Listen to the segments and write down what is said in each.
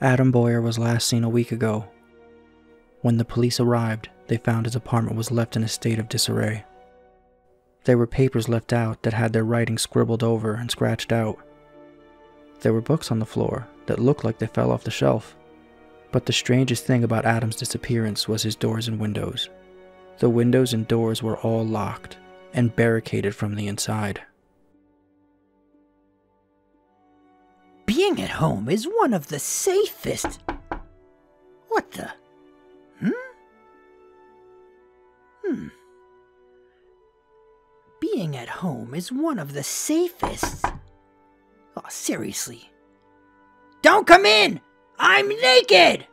Adam Boyer was last seen a week ago. When the police arrived, they found his apartment was left in a state of disarray. There were papers left out that had their writing scribbled over and scratched out. There were books on the floor that looked like they fell off the shelf. But the strangest thing about Adam's disappearance was his doors and windows. The windows and doors were all locked and barricaded from the inside. Home is one of the safest. What the? Hmm? Hmm. Being at home is one of the safest. Oh, seriously. Don't come in! I'm naked!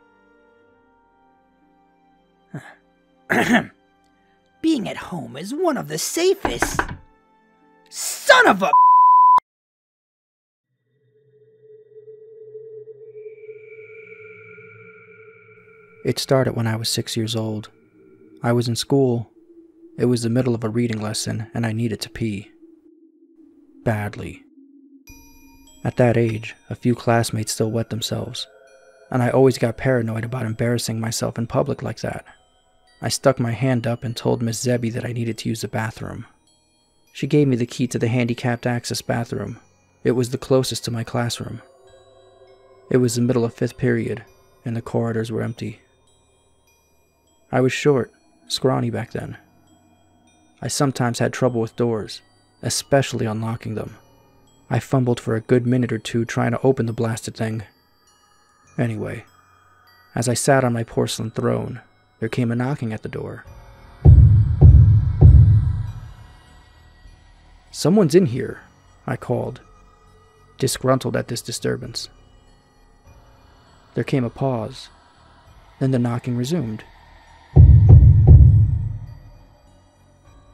Being at home is one of the safest. Son of a. It started when I was six years old. I was in school. It was the middle of a reading lesson, and I needed to pee. Badly. At that age, a few classmates still wet themselves, and I always got paranoid about embarrassing myself in public like that. I stuck my hand up and told Miss Zebby that I needed to use the bathroom. She gave me the key to the handicapped access bathroom. It was the closest to my classroom. It was the middle of fifth period, and the corridors were empty. I was short, scrawny back then. I sometimes had trouble with doors, especially unlocking them. I fumbled for a good minute or two trying to open the blasted thing. Anyway, as I sat on my porcelain throne, there came a knocking at the door. Someone's in here, I called, disgruntled at this disturbance. There came a pause. Then the knocking resumed.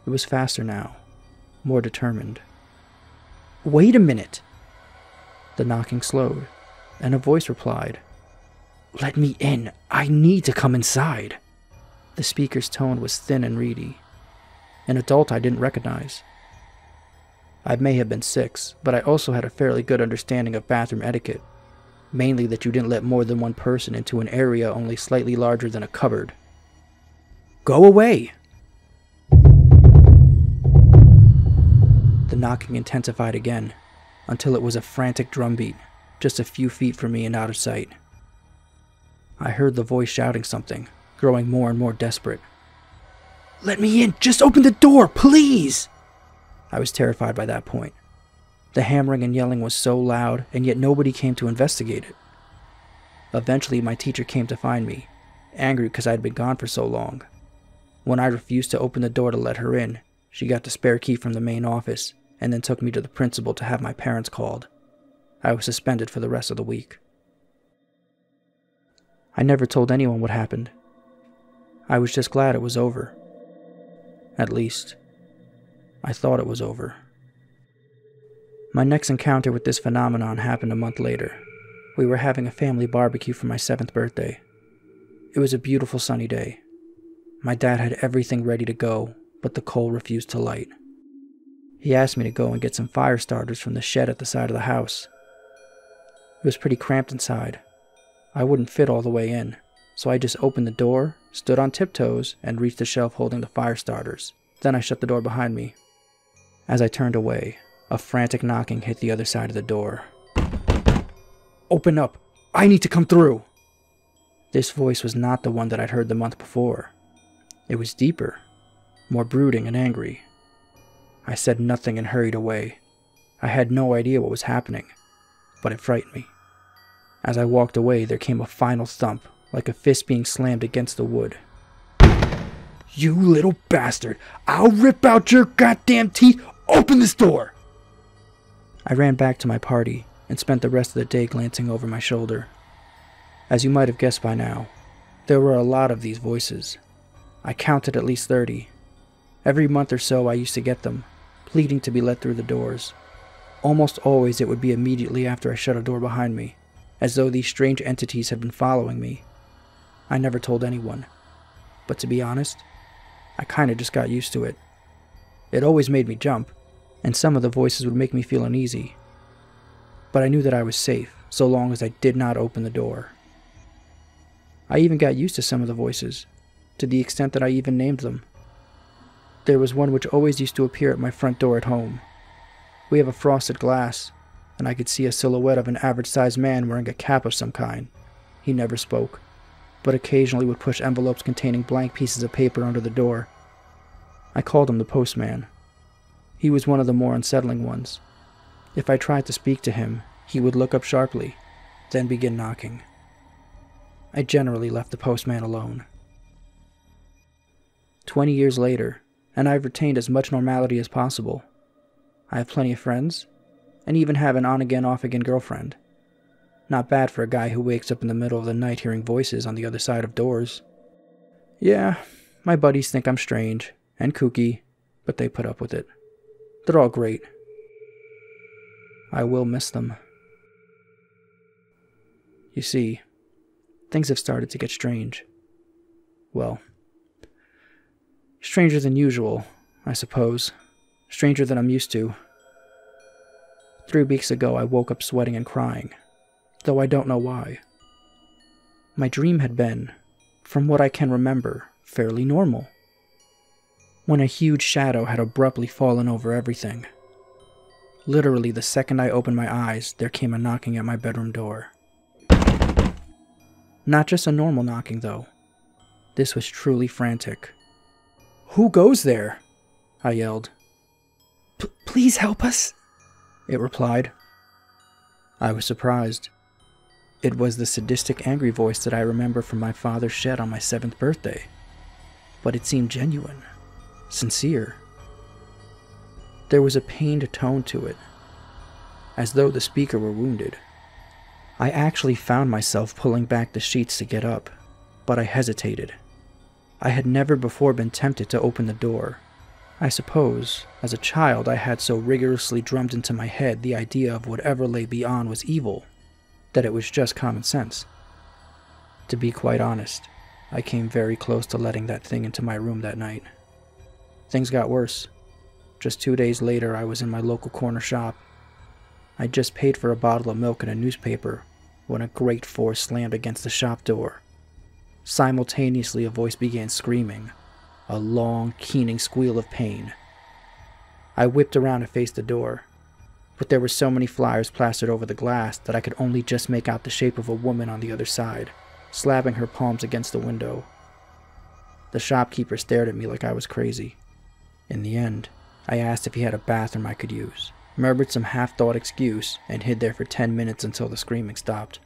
It was faster now, more determined. Wait a minute! The knocking slowed, and a voice replied, Let me in. I need to come inside. The speaker's tone was thin and reedy. An adult I didn't recognize. I may have been six, but I also had a fairly good understanding of bathroom etiquette, mainly that you didn't let more than one person into an area only slightly larger than a cupboard. Go away! The knocking intensified again, until it was a frantic drumbeat, just a few feet from me and out of sight. I heard the voice shouting something, growing more and more desperate. Let me in! Just open the door, please! I was terrified by that point. The hammering and yelling was so loud, and yet nobody came to investigate it. Eventually, my teacher came to find me, angry because I had been gone for so long. When I refused to open the door to let her in, she got the spare key from the main office and then took me to the principal to have my parents called. I was suspended for the rest of the week. I never told anyone what happened. I was just glad it was over. At least, I thought it was over. My next encounter with this phenomenon happened a month later. We were having a family barbecue for my seventh birthday. It was a beautiful sunny day. My dad had everything ready to go, but the coal refused to light. He asked me to go and get some fire starters from the shed at the side of the house. It was pretty cramped inside. I wouldn't fit all the way in, so I just opened the door, stood on tiptoes, and reached the shelf holding the fire starters. Then I shut the door behind me. As I turned away, a frantic knocking hit the other side of the door. Open up! I need to come through! This voice was not the one that I'd heard the month before. It was deeper, more brooding and angry. I said nothing and hurried away. I had no idea what was happening, but it frightened me. As I walked away, there came a final thump, like a fist being slammed against the wood. You little bastard! I'll rip out your goddamn teeth! Open this door! I ran back to my party and spent the rest of the day glancing over my shoulder. As you might have guessed by now, there were a lot of these voices. I counted at least 30. Every month or so, I used to get them, pleading to be let through the doors. Almost always, it would be immediately after I shut a door behind me, as though these strange entities had been following me. I never told anyone. But to be honest, I kinda just got used to it. It always made me jump, and some of the voices would make me feel uneasy. But I knew that I was safe, so long as I did not open the door. I even got used to some of the voices, to the extent that I even named them. There was one which always used to appear at my front door at home. We have a frosted glass, and I could see a silhouette of an average sized man wearing a cap of some kind. He never spoke, but occasionally would push envelopes containing blank pieces of paper under the door. I called him the postman. He was one of the more unsettling ones. If I tried to speak to him, he would look up sharply, then begin knocking. I generally left the postman alone. Twenty years later, and I've retained as much normality as possible. I have plenty of friends, and even have an on again, off again girlfriend. Not bad for a guy who wakes up in the middle of the night hearing voices on the other side of doors. Yeah, my buddies think I'm strange and kooky, but they put up with it. They're all great. I will miss them. You see, things have started to get strange. Well, stranger than usual, I suppose. Stranger than I'm used to. Three weeks ago, I woke up sweating and crying, though I don't know why. My dream had been, from what I can remember, fairly normal. When a huge shadow had abruptly fallen over everything. Literally, the second I opened my eyes, there came a knocking at my bedroom door. Not just a normal knocking, though. This was truly frantic. Who goes there? I yelled. Please help us, it replied. I was surprised. It was the sadistic, angry voice that I remember from my father's shed on my seventh birthday. But it seemed genuine, sincere. There was a pained tone to it, as though the speaker were wounded. I actually found myself pulling back the sheets to get up, but I hesitated. I had never before been tempted to open the door. I suppose, as a child, I had so rigorously drummed into my head the idea of whatever lay beyond was evil that it was just common sense. To be quite honest, I came very close to letting that thing into my room that night. Things got worse. Just two days later, I was in my local corner shop. I just paid for a bottle of milk and a newspaper when a great force slammed against the shop door. Simultaneously, a voice began screaming, a long, keening squeal of pain. I whipped around and faced the door, but there were so many flyers plastered over the glass that I could only just make out the shape of a woman on the other side, slapping her palms against the window. The shopkeeper stared at me like I was crazy. In the end, I asked if he had a bathroom I could use murmured some half thought excuse, and hid there for ten minutes until the screaming stopped.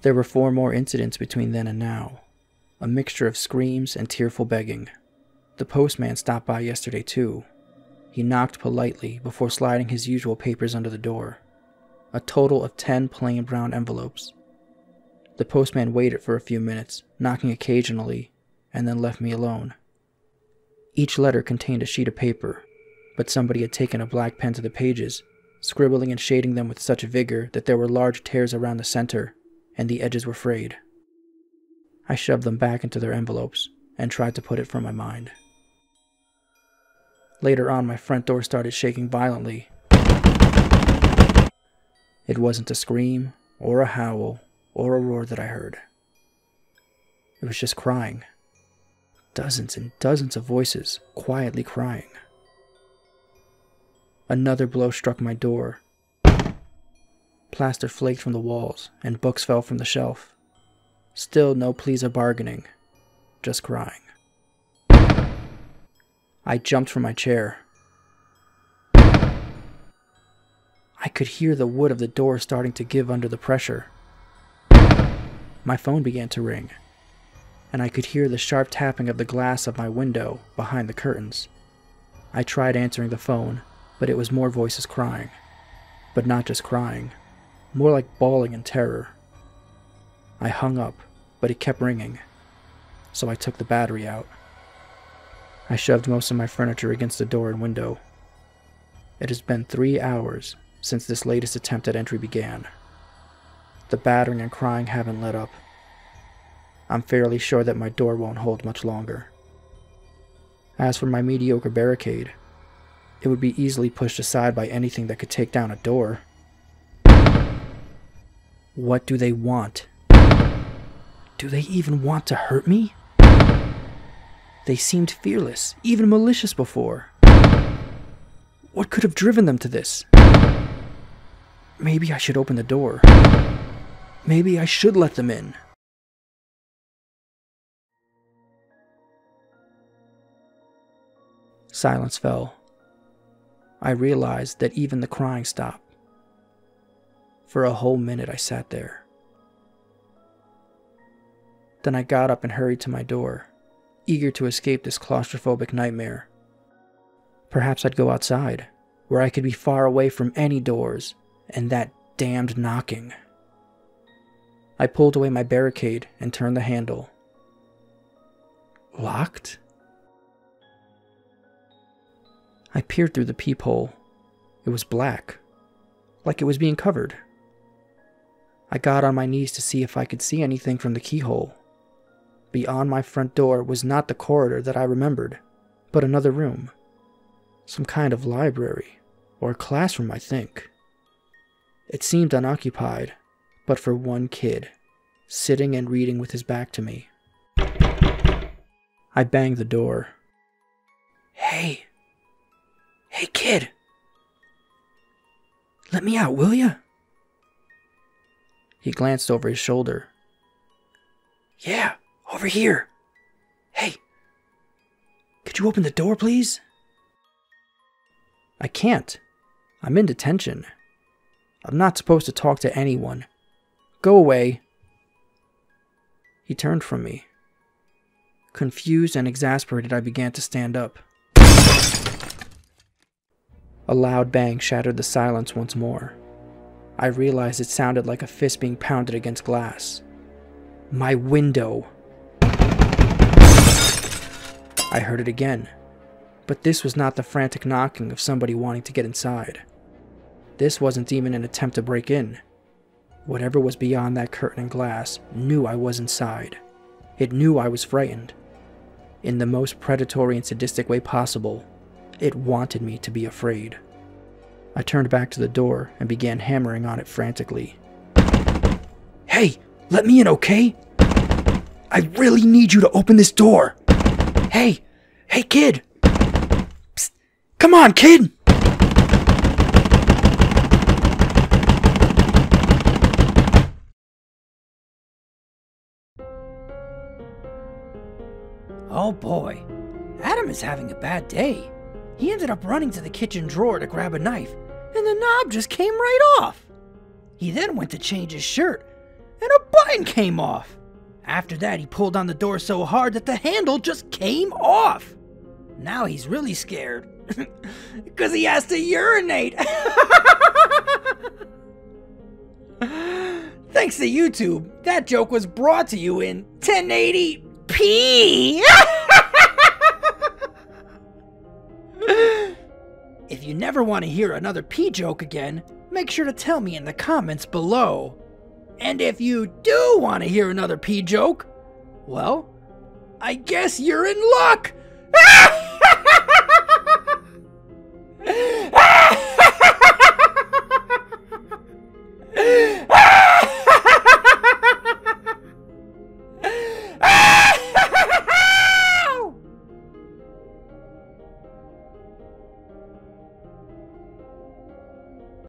There were four more incidents between then and now a mixture of screams and tearful begging. The postman stopped by yesterday, too. He knocked politely before sliding his usual papers under the door. A total of ten plain brown envelopes. The postman waited for a few minutes, knocking occasionally, and then left me alone. Each letter contained a sheet of paper, but somebody had taken a black pen to the pages, scribbling and shading them with such vigor that there were large tears around the center, and the edges were frayed. I shoved them back into their envelopes and tried to put it from my mind. Later on, my front door started shaking violently. It wasn't a scream, or a howl, or a roar that I heard. It was just crying. Dozens and dozens of voices quietly crying. Another blow struck my door. Plaster flaked from the walls, and books fell from the shelf. Still no pleas or bargaining, just crying. I jumped from my chair. I could hear the wood of the door starting to give under the pressure. My phone began to ring, and I could hear the sharp tapping of the glass of my window behind the curtains. I tried answering the phone, but it was more voices crying. But not just crying, more like bawling in terror. I hung up, but it kept ringing, so I took the battery out. I shoved most of my furniture against the door and window. It has been three hours since this latest attempt at entry began. The battering and crying haven't let up. I'm fairly sure that my door won't hold much longer. As for my mediocre barricade, it would be easily pushed aside by anything that could take down a door. What do they want? Do they even want to hurt me? They seemed fearless, even malicious before. What could have driven them to this? Maybe I should open the door. Maybe I should let them in. Silence fell. I realized that even the crying stopped. For a whole minute, I sat there. Then I got up and hurried to my door, eager to escape this claustrophobic nightmare. Perhaps I'd go outside, where I could be far away from any doors and that damned knocking. I pulled away my barricade and turned the handle. Locked? I peered through the peephole. It was black, like it was being covered. I got on my knees to see if I could see anything from the keyhole. Beyond my front door was not the corridor that I remembered, but another room. Some kind of library, or classroom, I think. It seemed unoccupied, but for one kid, sitting and reading with his back to me. I banged the door. Hey! Hey, kid! Let me out, will ya? He glanced over his shoulder. Yeah, over here. Hey, could you open the door, please? I can't. I'm in detention. I'm not supposed to talk to anyone. Go away. He turned from me. Confused and exasperated, I began to stand up. A loud bang shattered the silence once more. I realized it sounded like a fist being pounded against glass. My window. I heard it again, but this was not the frantic knocking of somebody wanting to get inside. This wasn't even an attempt to break in. Whatever was beyond that curtain and glass knew I was inside. It knew I was frightened. In the most predatory and sadistic way possible, it wanted me to be afraid. I turned back to the door and began hammering on it frantically. Hey, let me in, okay? I really need you to open this door. Hey, hey, kid. Psst. Come on, kid. Oh boy, Adam is having a bad day. He ended up running to the kitchen drawer to grab a knife, and the knob just came right off. He then went to change his shirt, and a button came off. After that, he pulled on the door so hard that the handle just came off. Now he's really scared because he has to urinate. Thanks to YouTube, that joke was brought to you in 1080p. if you never want to hear another P joke again, make sure to tell me in the comments below. And if you do want to hear another P joke, well, I guess you're in luck!